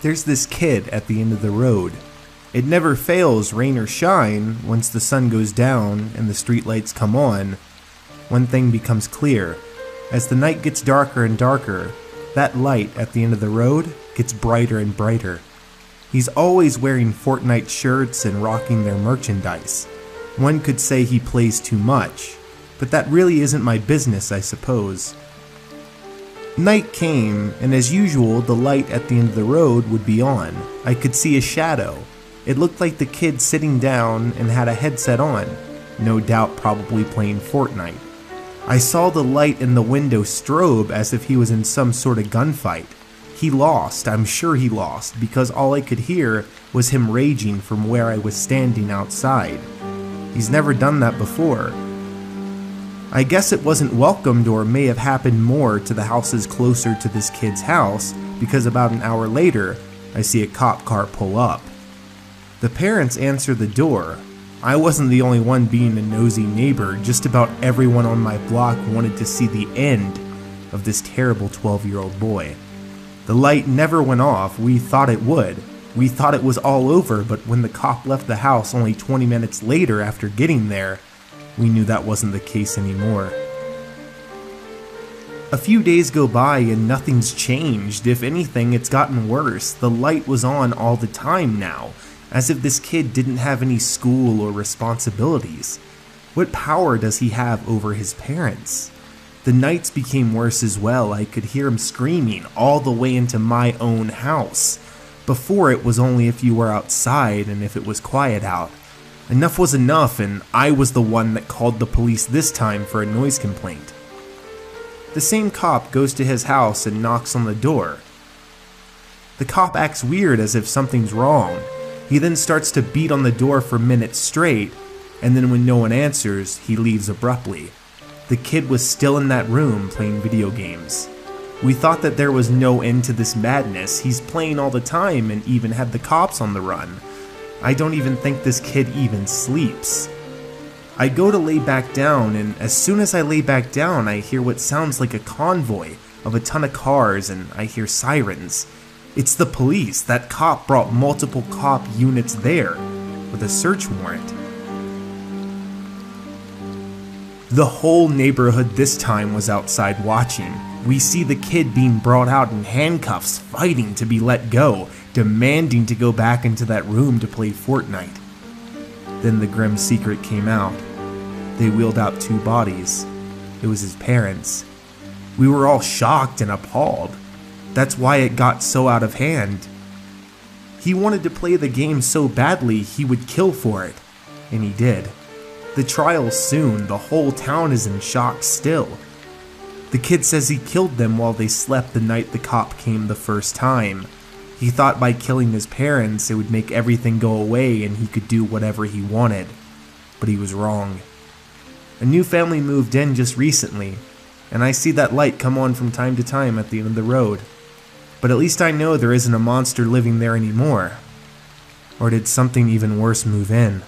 There's this kid at the end of the road. It never fails, rain or shine, once the sun goes down and the streetlights come on. One thing becomes clear. As the night gets darker and darker, that light at the end of the road gets brighter and brighter. He's always wearing Fortnite shirts and rocking their merchandise. One could say he plays too much, but that really isn't my business, I suppose. Night came, and as usual, the light at the end of the road would be on. I could see a shadow. It looked like the kid sitting down and had a headset on, no doubt probably playing Fortnite. I saw the light in the window strobe as if he was in some sort of gunfight. He lost, I'm sure he lost, because all I could hear was him raging from where I was standing outside. He's never done that before, I guess it wasn't welcomed or may have happened more to the houses closer to this kid's house because about an hour later, I see a cop car pull up. The parents answer the door. I wasn't the only one being a nosy neighbor, just about everyone on my block wanted to see the end of this terrible 12 year old boy. The light never went off, we thought it would. We thought it was all over, but when the cop left the house only 20 minutes later after getting there, we knew that wasn't the case anymore. A few days go by and nothing's changed. If anything, it's gotten worse. The light was on all the time now, as if this kid didn't have any school or responsibilities. What power does he have over his parents? The nights became worse as well. I could hear him screaming all the way into my own house. Before, it was only if you were outside and if it was quiet out. Enough was enough, and I was the one that called the police this time for a noise complaint. The same cop goes to his house and knocks on the door. The cop acts weird as if something's wrong. He then starts to beat on the door for minutes straight, and then when no one answers, he leaves abruptly. The kid was still in that room playing video games. We thought that there was no end to this madness. He's playing all the time and even had the cops on the run. I don't even think this kid even sleeps. I go to lay back down, and as soon as I lay back down, I hear what sounds like a convoy of a ton of cars, and I hear sirens. It's the police. That cop brought multiple cop units there with a search warrant. The whole neighborhood this time was outside watching. We see the kid being brought out in handcuffs, fighting to be let go, demanding to go back into that room to play Fortnite. Then the grim secret came out. They wheeled out two bodies. It was his parents. We were all shocked and appalled. That's why it got so out of hand. He wanted to play the game so badly he would kill for it, and he did. The trial soon, the whole town is in shock still. The kid says he killed them while they slept the night the cop came the first time. He thought by killing his parents it would make everything go away and he could do whatever he wanted. But he was wrong. A new family moved in just recently, and I see that light come on from time to time at the end of the road. But at least I know there isn't a monster living there anymore. Or did something even worse move in?